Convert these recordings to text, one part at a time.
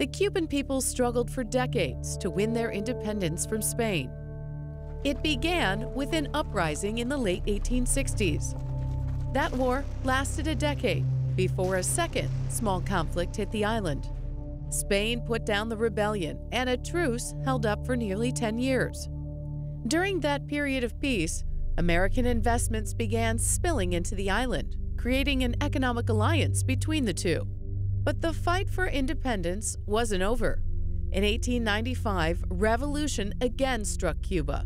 The Cuban people struggled for decades to win their independence from Spain. It began with an uprising in the late 1860s. That war lasted a decade before a second small conflict hit the island. Spain put down the rebellion, and a truce held up for nearly 10 years. During that period of peace, American investments began spilling into the island, creating an economic alliance between the two. But the fight for independence wasn't over. In 1895, revolution again struck Cuba.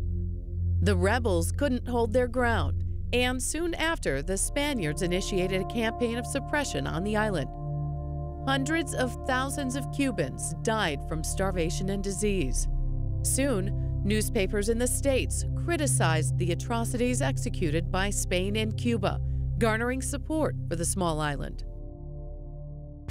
The rebels couldn't hold their ground, and soon after, the Spaniards initiated a campaign of suppression on the island. Hundreds of thousands of Cubans died from starvation and disease. Soon, newspapers in the States criticized the atrocities executed by Spain and Cuba, garnering support for the small island.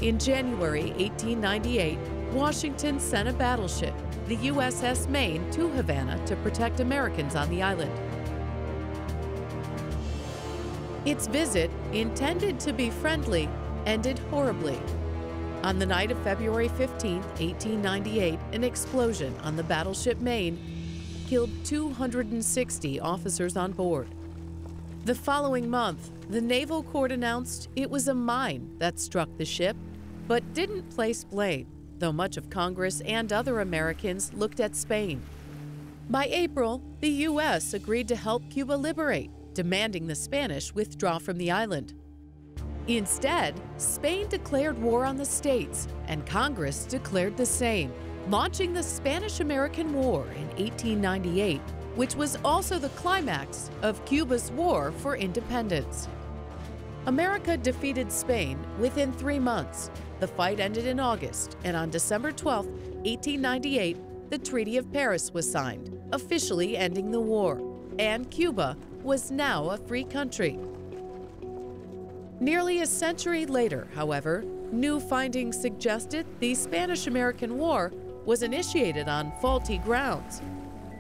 In January 1898, Washington sent a battleship, the USS Maine, to Havana to protect Americans on the island. Its visit, intended to be friendly, ended horribly. On the night of February 15, 1898, an explosion on the battleship Maine killed 260 officers on board. The following month, the Naval Court announced it was a mine that struck the ship, but didn't place blame, though much of Congress and other Americans looked at Spain. By April, the U.S. agreed to help Cuba liberate, demanding the Spanish withdraw from the island. Instead, Spain declared war on the states, and Congress declared the same, launching the Spanish American War in 1898, which was also the climax of Cuba's war for independence. America defeated Spain within three months. The fight ended in August, and on December 12, 1898, the Treaty of Paris was signed, officially ending the war, and Cuba was now a free country. Nearly a century later, however, new findings suggested the Spanish American War was initiated on faulty grounds.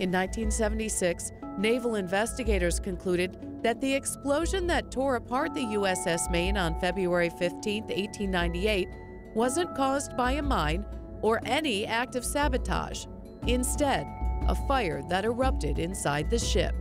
In 1976, naval investigators concluded that the explosion that tore apart the USS Maine on February 15, 1898, wasn't caused by a mine or any act of sabotage. Instead, a fire that erupted inside the ship.